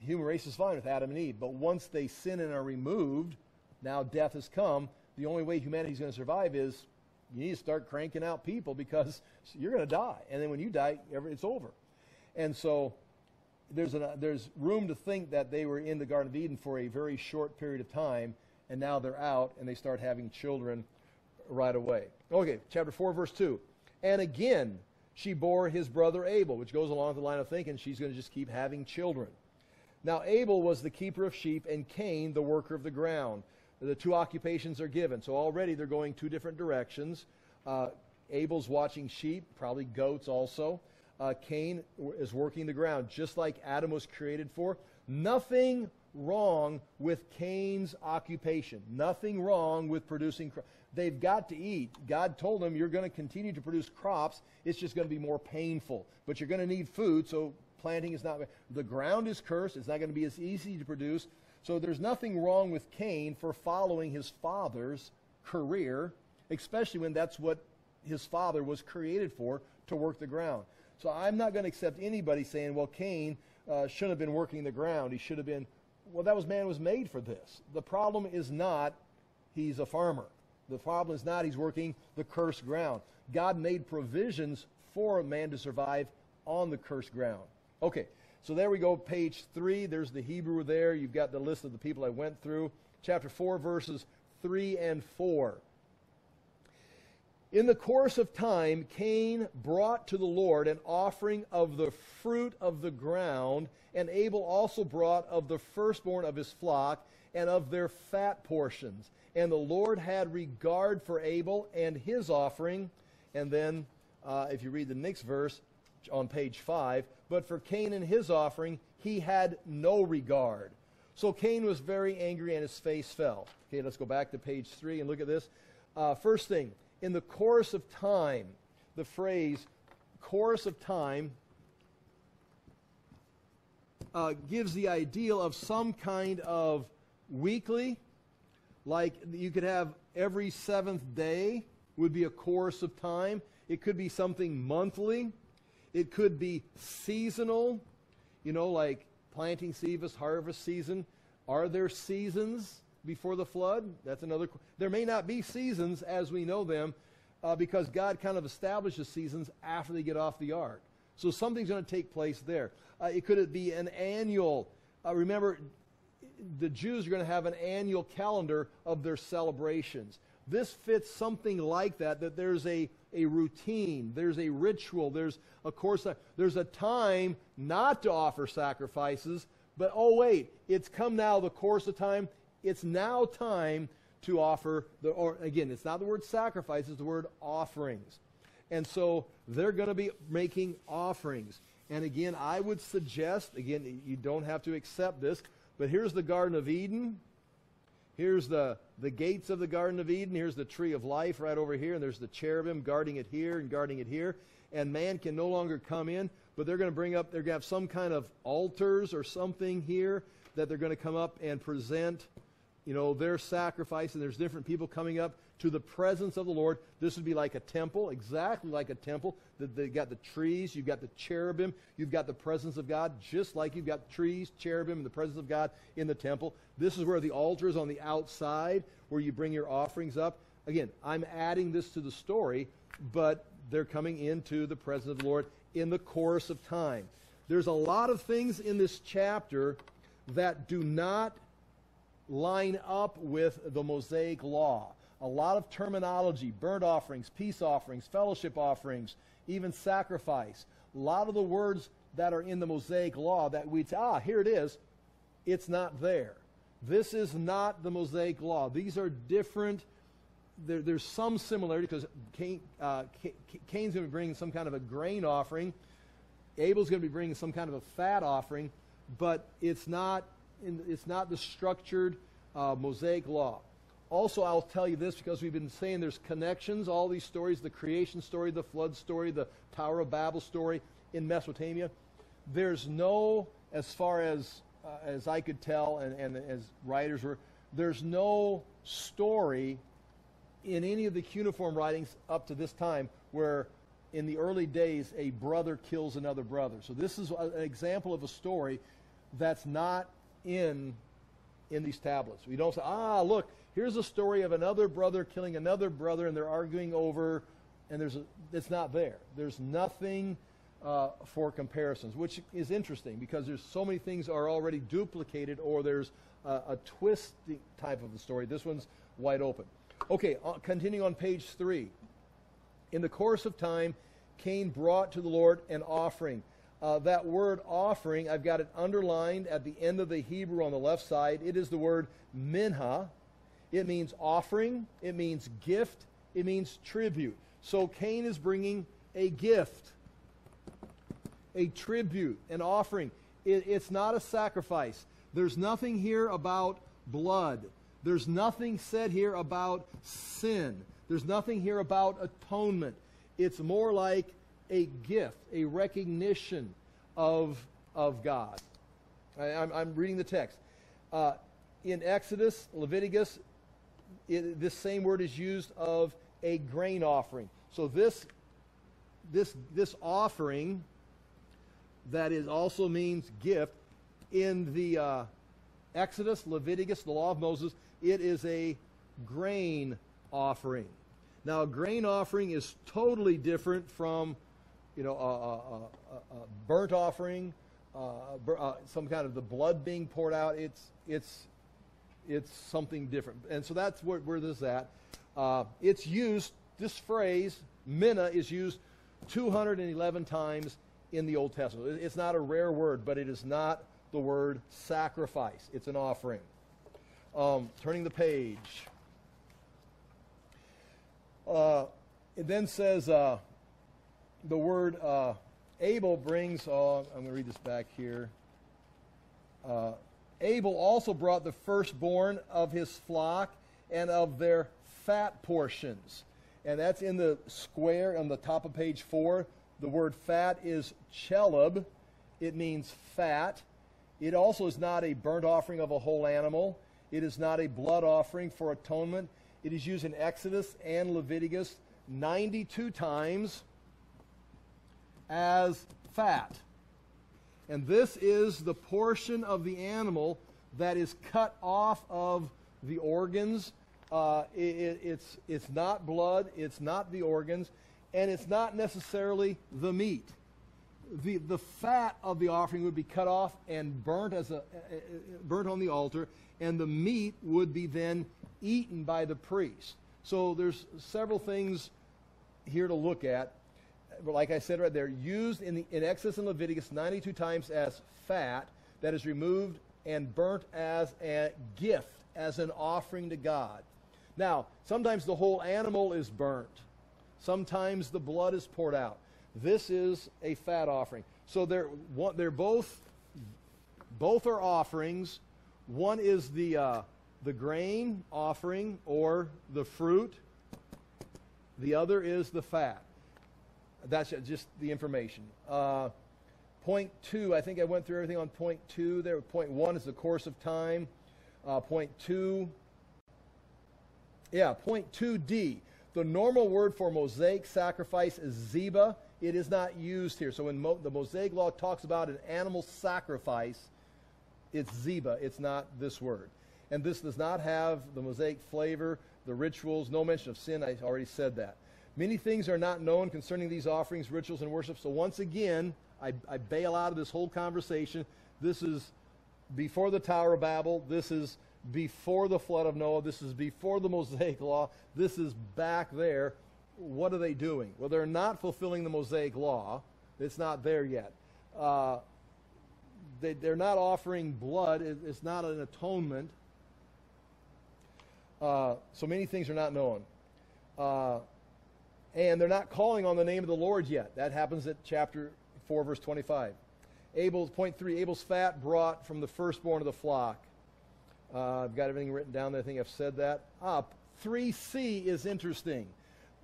The human race is fine with Adam and Eve. But once they sin and are removed, now death has come. The only way humanity is going to survive is you need to start cranking out people because you're going to die. And then when you die, it's over. And so there's, an, there's room to think that they were in the Garden of Eden for a very short period of time, and now they're out and they start having children right away. Okay, chapter 4, verse 2. And again, she bore his brother Abel, which goes along the line of thinking she's going to just keep having children. Now, Abel was the keeper of sheep, and Cain the worker of the ground. The two occupations are given. So already they're going two different directions. Uh, Abel's watching sheep, probably goats also uh, Cain is working the ground, just like Adam was created for. Nothing wrong with Cain's occupation. Nothing wrong with producing. Cro- They've got to eat. God told them you're going to continue to produce crops. It's just going to be more painful, but you're going to need food. So planting is not. The ground is cursed. It's not going to be as easy to produce. So there's nothing wrong with Cain for following his father's career, especially when that's what his father was created for to work the ground. So I'm not going to accept anybody saying, well, Cain uh, shouldn't have been working the ground. He should have been, well, that was man was made for this. The problem is not he's a farmer. The problem is not he's working the cursed ground. God made provisions for a man to survive on the cursed ground. Okay, so there we go, page 3. There's the Hebrew there. You've got the list of the people I went through. Chapter 4, verses 3 and 4. In the course of time, Cain brought to the Lord an offering of the fruit of the ground, and Abel also brought of the firstborn of his flock and of their fat portions. And the Lord had regard for Abel and his offering. And then, uh, if you read the next verse on page 5, but for Cain and his offering, he had no regard. So Cain was very angry and his face fell. Okay, let's go back to page 3 and look at this. Uh, first thing, in the course of time, the phrase course of time uh, gives the ideal of some kind of weekly, like you could have every seventh day would be a course of time. It could be something monthly. It could be seasonal, you know, like planting season, harvest season. Are there seasons? Before the flood? That's another. There may not be seasons as we know them uh, because God kind of establishes seasons after they get off the ark. So something's going to take place there. Uh, it could be an annual. Uh, remember, the Jews are going to have an annual calendar of their celebrations. This fits something like that, that there's a, a routine, there's a ritual, there's, of course, a, there's a time not to offer sacrifices, but oh, wait, it's come now, the course of time, it's now time to offer the or again it's not the word sacrifice it's the word offerings. And so they're going to be making offerings. And again i would suggest again you don't have to accept this but here's the garden of eden. Here's the the gates of the garden of eden. Here's the tree of life right over here and there's the cherubim guarding it here and guarding it here. And man can no longer come in but they're going to bring up they're going to have some kind of altars or something here that they're going to come up and present you know, their sacrifice, and there's different people coming up to the presence of the Lord. This would be like a temple, exactly like a temple. They've got the trees, you've got the cherubim, you've got the presence of God, just like you've got trees, cherubim, and the presence of God in the temple. This is where the altar is on the outside, where you bring your offerings up. Again, I'm adding this to the story, but they're coming into the presence of the Lord in the course of time. There's a lot of things in this chapter that do not line up with the Mosaic law. A lot of terminology, burnt offerings, peace offerings, fellowship offerings, even sacrifice. A lot of the words that are in the Mosaic law that we, ah, here it is, it's not there. This is not the Mosaic law. These are different. There, there's some similarity because Cain, uh, Cain's going to be bringing some kind of a grain offering. Abel's going to be bringing some kind of a fat offering, but it's not in, it's not the structured uh, Mosaic law. Also, I'll tell you this because we've been saying there's connections, all these stories, the creation story, the flood story, the Tower of Babel story in Mesopotamia. There's no, as far as, uh, as I could tell and, and as writers were, there's no story in any of the cuneiform writings up to this time where in the early days a brother kills another brother. So this is an example of a story that's not in in these tablets. We don't say, ah, look, here's a story of another brother killing another brother, and they're arguing over, and there's a, it's not there. There's nothing uh, for comparisons, which is interesting because there's so many things are already duplicated, or there's a, a twist type of the story. This one's wide open. Okay, uh, continuing on page three. In the course of time, Cain brought to the Lord an offering uh, that word offering, I've got it underlined at the end of the Hebrew on the left side. It is the word minha. It means offering, it means gift, it means tribute. So Cain is bringing a gift, a tribute, an offering. It, it's not a sacrifice. There's nothing here about blood. There's nothing said here about sin. There's nothing here about atonement. It's more like a gift, a recognition of, of God. I, am reading the text. Uh, in Exodus, Leviticus, it, this same word is used of a grain offering. So this, this, this offering that is also means gift in the uh, Exodus, Leviticus, the law of Moses, it is a grain offering. Now, a grain offering is totally different from, you know, a, a, a, burnt offering, uh, uh, some kind of the blood being poured out. It's it's it's something different, and so that's where, where this is at. Uh, it's used. This phrase "minha" is used 211 times in the Old Testament. It's not a rare word, but it is not the word sacrifice. It's an offering. Um, turning the page. Uh, it then says uh, the word uh, Abel brings, oh, I'm going to read this back here. Uh, Abel also brought the firstborn of his flock and of their fat portions. And that's in the square on the top of page four. The word fat is chelub. It means fat. It also is not a burnt offering of a whole animal. It is not a blood offering for atonement. It is used in Exodus and Leviticus 92 times as fat. And this is the portion of the animal that is cut off of the organs. Uh, it, it's, it's not blood, it's not the organs, and it's not necessarily the meat. The, the fat of the offering would be cut off and burnt, as a, burnt on the altar, and the meat would be then eaten by the priest. So there's several things here to look at. Like I said right there, used in, the, in Exodus and Leviticus 92 times as fat that is removed and burnt as a gift, as an offering to God. Now, sometimes the whole animal is burnt. Sometimes the blood is poured out. This is a fat offering. So they're, they're both, both are offerings. One is the, uh, the grain offering or the fruit. The other is the fat. That's just the information. Uh, point two, I think I went through everything on point two there. Point one is the course of time. Uh, point two, yeah, point 2D. The normal word for Mosaic sacrifice is zeba. It is not used here. So when Mo- the Mosaic law talks about an animal sacrifice, it's zeba. It's not this word. And this does not have the Mosaic flavor, the rituals, no mention of sin. I already said that. Many things are not known concerning these offerings, rituals, and worship. So once again, I, I bail out of this whole conversation. This is before the Tower of Babel. This is before the flood of Noah. This is before the Mosaic law. This is back there. What are they doing? Well, they're not fulfilling the Mosaic law. It's not there yet. Uh, they, are not offering blood. It, it's not an atonement. Uh, so many things are not known. Uh, and they're not calling on the name of the Lord yet. That happens at chapter 4, verse 25. Abel's, point 3, Abel's fat brought from the firstborn of the flock. Uh, I've got everything written down there. I think I've said that. Ah, 3c is interesting.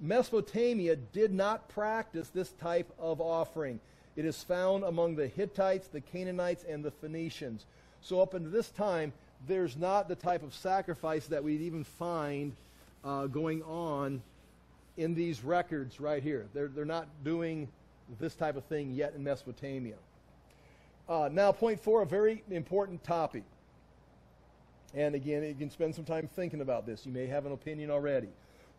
Mesopotamia did not practice this type of offering. It is found among the Hittites, the Canaanites, and the Phoenicians. So up until this time, there's not the type of sacrifice that we'd even find uh, going on in these records right here. They're, they're not doing this type of thing yet in Mesopotamia. Uh, now, point four, a very important topic. And again, you can spend some time thinking about this. You may have an opinion already.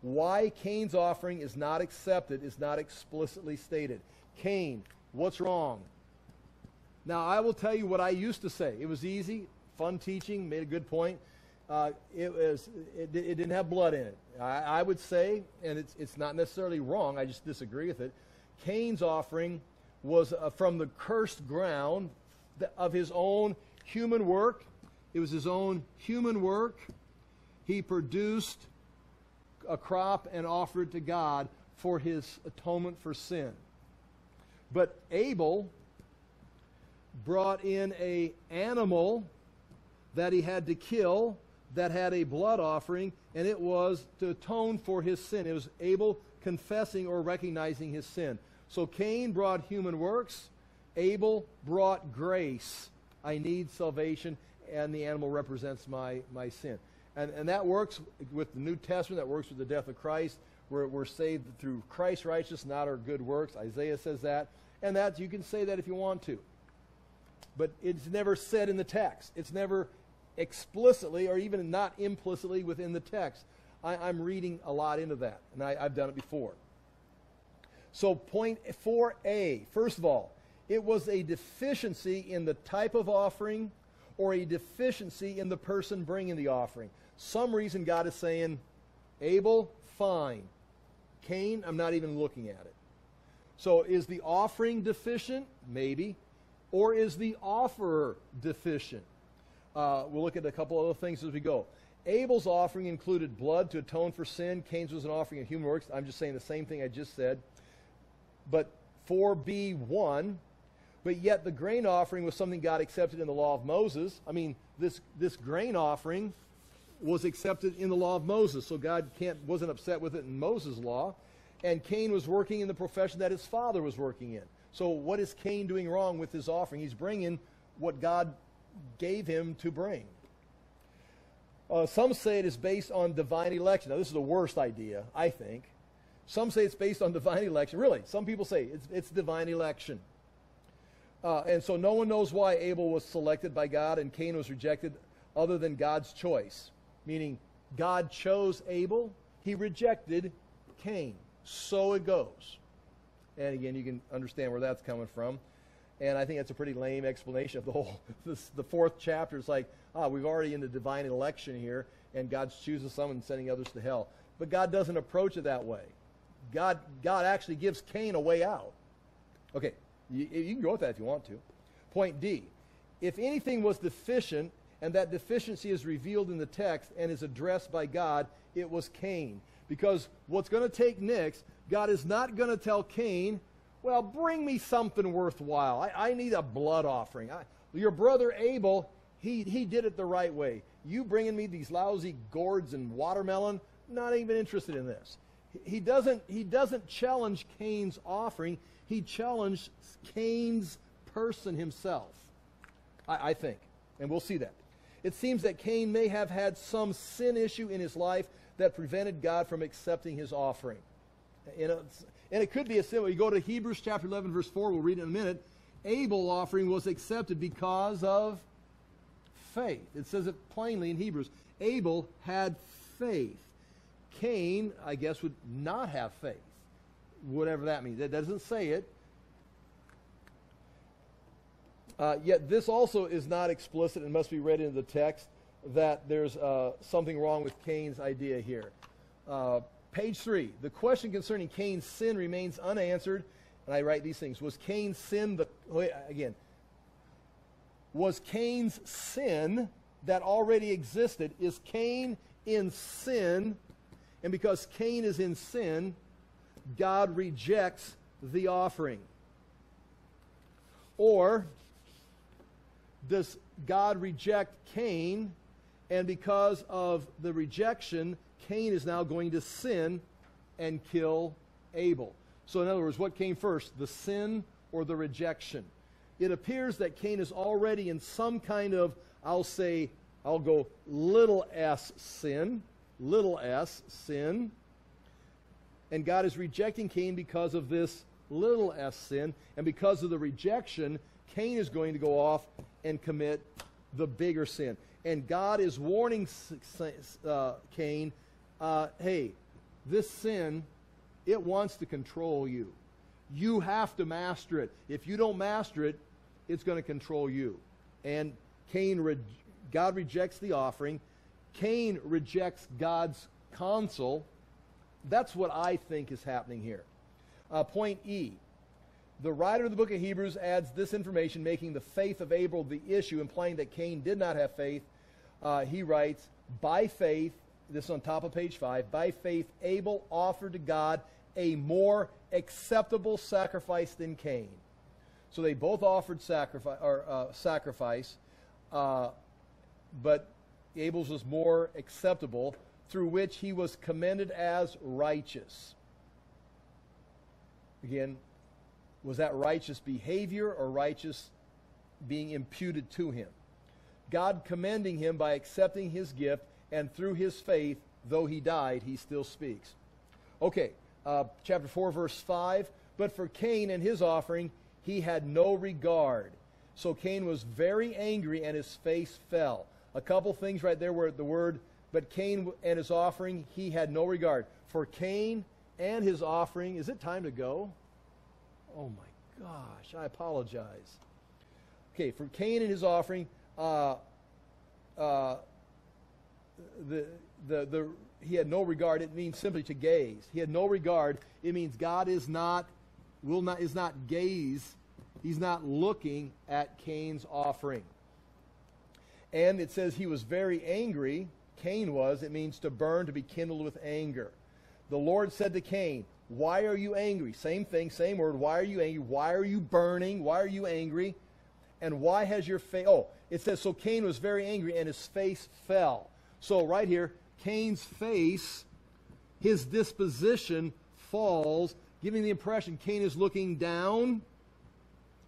Why Cain's offering is not accepted is not explicitly stated. Cain, what's wrong? Now, I will tell you what I used to say. It was easy fun teaching, made a good point. Uh, it, was, it, it, didn't have blood in it. I, I would say, and it's, it's not necessarily wrong, I just disagree with it. Cain's offering was uh, from the cursed ground of his own human work. It was his own human work. He produced a crop and offered to God for his atonement for sin. But Abel brought in a animal that he had to kill that had a blood offering, and it was to atone for his sin. It was Abel confessing or recognizing his sin. So Cain brought human works, Abel brought grace. I need salvation, and the animal represents my, my sin. And, and that works with the New Testament, that works with the death of Christ. We're, we're saved through Christ's righteousness, not our good works. Isaiah says that. And that you can say that if you want to. But it's never said in the text. It's never explicitly or even not implicitly within the text. I, am reading a lot into that, and I, I've done it before. So, point 4a, first of all, it was a deficiency in the type of offering or a deficiency in the person bringing the offering. Some reason God is saying, Abel, fine. Cain, I'm not even looking at it. So is the offering deficient? Maybe. Or is the offerer deficient? Uh, we'll look at a couple other things as we go. Abel's offering included blood to atone for sin. Cain's was an offering of human works. I'm just saying the same thing I just said. But 4b1, but yet the grain offering was something God accepted in the law of Moses. I mean, this, this grain offering was accepted in the law of Moses, so God can't, wasn't upset with it in Moses' law. And Cain was working in the profession that his father was working in. So what is Cain doing wrong with his offering? He's bringing what God gave him to bring. Uh, some say it is based on divine election. Now, this is the worst idea, I think. Some say it's based on divine election. Really, some people say it's, it's divine election. Uh, and so no one knows why Abel was selected by God and Cain was rejected other than God's choice. Meaning, God chose Abel, he rejected Cain. So it goes. And again, you can understand where that's coming from. And I think that's a pretty lame explanation of the whole. This, the fourth chapter is like, ah, we've already in the divine election here, and God's choosing some and sending others to hell. But God doesn't approach it that way. God, God actually gives Cain a way out. Okay, you, you can go with that if you want to. Point D. If anything was deficient, and that deficiency is revealed in the text and is addressed by God, it was Cain. Because what's going to take next, God is not going to tell Cain, well, bring me something worthwhile. I, I need a blood offering. I, your brother Abel, he, he did it the right way. You bringing me these lousy gourds and watermelon, not even interested in this. He doesn't, he doesn't challenge Cain's offering. He challenged Cain's person himself, I, I think. And we'll see that. It seems that Cain may have had some sin issue in his life that prevented God from accepting his offering. And, and it could be a sin. You go to Hebrews chapter 11, verse 4, we'll read it in a minute. Abel offering was accepted because of faith. It says it plainly in Hebrews. Abel had faith. Cain, I guess, would not have faith, whatever that means. That doesn't say it. Uh, yet this also is not explicit and must be read into the text that there's uh, something wrong with Cain's idea here. Uh, page three. The question concerning Cain's sin remains unanswered, and I write these things. Was Cain's sin the again? Was Cain's sin that already existed? Is Cain in sin and because Cain is in sin, God rejects the offering. Or does God reject Cain, and because of the rejection, Cain is now going to sin and kill Abel? So, in other words, what came first, the sin or the rejection? It appears that Cain is already in some kind of, I'll say, I'll go little s sin little s, sin. And God is rejecting Cain because of this little s sin. And because of the rejection, Cain is going to go off and commit the bigger sin. And God is warning uh, Cain uh, hey, this sin, it wants to control you. You have to master it. If you don't master it, it's going to control you. And Cain, re- God rejects the offering. Cain rejects God's counsel. That's what I think is happening here. Uh, point E. The writer of the book of Hebrews adds this information, making the faith of Abel the issue, implying that Cain did not have faith. Uh, he writes, By faith, this is on top of page 5, by faith, Abel offered to God a more acceptable sacrifice than Cain. So they both offered sacrifice, or, uh, sacrifice uh, but Abel's was more acceptable, through which he was commended as righteous. Again, was that righteous behavior or righteous being imputed to him? God commending him by accepting his gift, and through his faith, though he died, he still speaks. Okay, uh, chapter 4, verse 5. But for Cain and his offering, he had no regard. So Cain was very angry, and his face fell a couple things right there where the word but Cain and his offering he had no regard. For Cain and his offering, is it time to go? Oh my gosh, I apologize. Okay, for Cain and his offering, uh, uh, the, the, the, he had no regard. It means simply to gaze. He had no regard. It means God is not, will not, is not gaze. He's not looking at Cain's offering. And it says he was very angry. Cain was. It means to burn, to be kindled with anger. The Lord said to Cain, Why are you angry? Same thing, same word. Why are you angry? Why are you burning? Why are you angry? And why has your face. Oh, it says, So Cain was very angry and his face fell. So right here, Cain's face, his disposition falls, giving the impression Cain is looking down.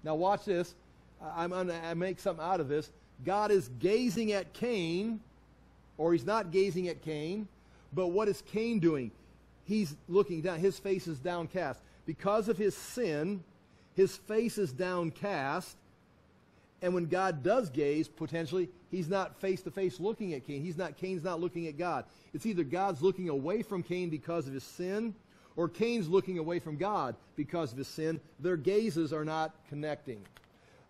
Now watch this. I'm going to make something out of this. God is gazing at Cain, or he's not gazing at Cain, but what is Cain doing? He's looking down. His face is downcast. Because of his sin, his face is downcast. And when God does gaze, potentially, he's not face to face looking at Cain. He's not Cain's not looking at God. It's either God's looking away from Cain because of his sin, or Cain's looking away from God because of his sin. Their gazes are not connecting.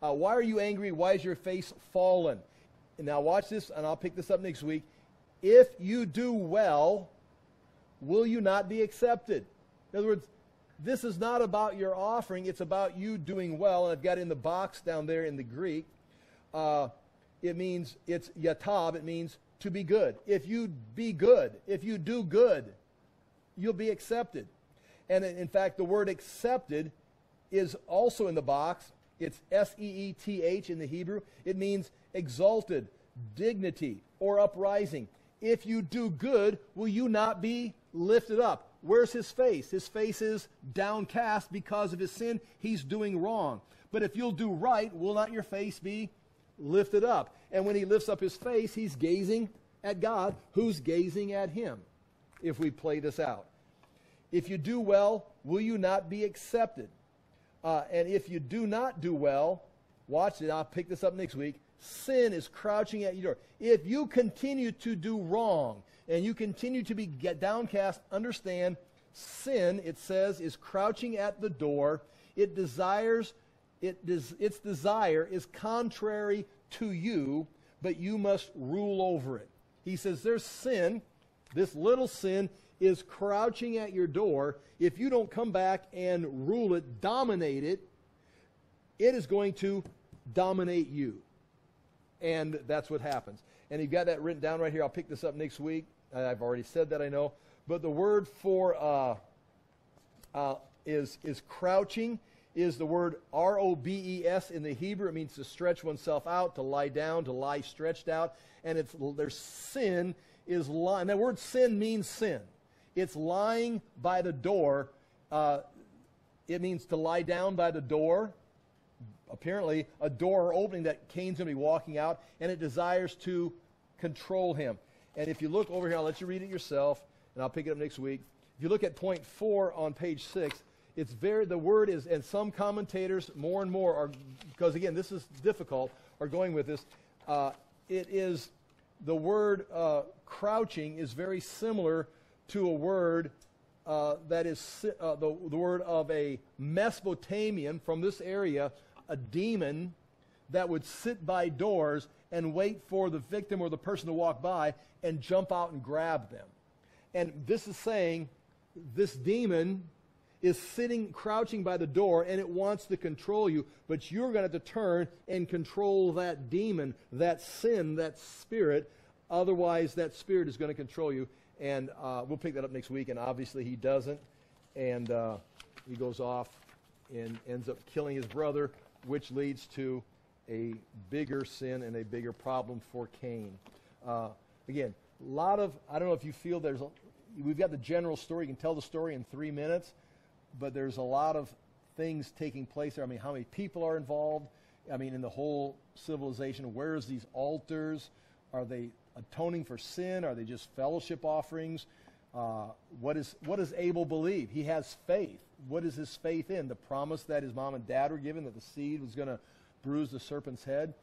Uh, why are you angry? Why is your face fallen? And now watch this, and I'll pick this up next week. If you do well, will you not be accepted? In other words, this is not about your offering, it's about you doing well. And I've got in the box down there in the Greek, uh, it means, it's yatab, it means to be good. If you be good, if you do good, you'll be accepted. And in fact, the word accepted is also in the box. It's S E E T H in the Hebrew. It means exalted, dignity, or uprising. If you do good, will you not be lifted up? Where's his face? His face is downcast because of his sin. He's doing wrong. But if you'll do right, will not your face be lifted up? And when he lifts up his face, he's gazing at God, who's gazing at him, if we play this out. If you do well, will you not be accepted? Uh, and if you do not do well, watch it, I'll pick this up next week. Sin is crouching at your door. If you continue to do wrong, and you continue to be downcast, understand sin, it says, is crouching at the door. It desires, it des- its desire is contrary to you, but you must rule over it. He says, There's sin, this little sin is crouching at your door. If you don't come back and rule it, dominate it, it is going to dominate you. And that's what happens. And you've got that written down right here. I'll pick this up next week. I've already said that, I know. But the word for uh, uh, is, is crouching is the word R O B E S in the Hebrew. It means to stretch oneself out, to lie down, to lie stretched out. And it's, there's sin is lying. That word sin means sin. It's lying by the door. Uh, it means to lie down by the door. Apparently, a door opening that Cain's going to be walking out, and it desires to control him. And if you look over here, I'll let you read it yourself, and I'll pick it up next week. If you look at point four on page six, it's very, the word is, and some commentators more and more are, because again, this is difficult, are going with this. Uh, it is, the word uh, crouching is very similar to a word uh, that is uh, the, the word of a Mesopotamian from this area, a demon that would sit by doors and wait for the victim or the person to walk by and jump out and grab them. And this is saying this demon is sitting, crouching by the door, and it wants to control you, but you're going to have to turn and control that demon, that sin, that spirit. Otherwise, that spirit is going to control you. And uh, we'll pick that up next week. And obviously, he doesn't. And uh, he goes off and ends up killing his brother, which leads to a bigger sin and a bigger problem for Cain. Uh, again, a lot of, I don't know if you feel there's, a, we've got the general story. You can tell the story in three minutes, but there's a lot of things taking place there. I mean, how many people are involved? I mean, in the whole civilization, where's these altars? Are they atoning for sin? Are they just fellowship offerings? Uh, what, is, what does Abel believe? He has faith. What is his faith in? The promise that his mom and dad were given that the seed was going to bruise the serpent's head.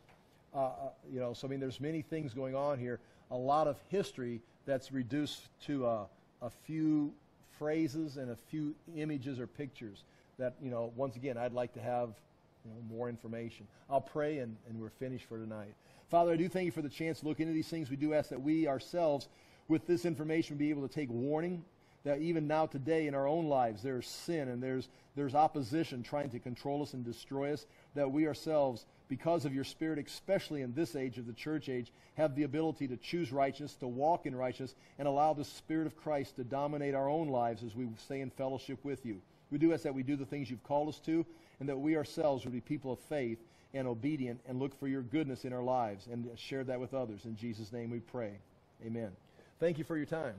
Uh, uh, you know, so I mean, there's many things going on here. a lot of history that's reduced to a, a few phrases and a few images or pictures that, you know, once again, I'd like to have you know, more information. I'll pray and, and we're finished for tonight. Father, I do thank you for the chance to look into these things. We do ask that we ourselves, with this information, be able to take warning that even now today in our own lives there's sin and there's, there's opposition trying to control us and destroy us, that we ourselves, because of your Spirit, especially in this age of the church age, have the ability to choose righteousness, to walk in righteousness, and allow the Spirit of Christ to dominate our own lives as we stay in fellowship with you. We do ask that we do the things you've called us to, and that we ourselves would be people of faith and obedient and look for your goodness in our lives and share that with others. In Jesus' name we pray. Amen. Thank you for your time.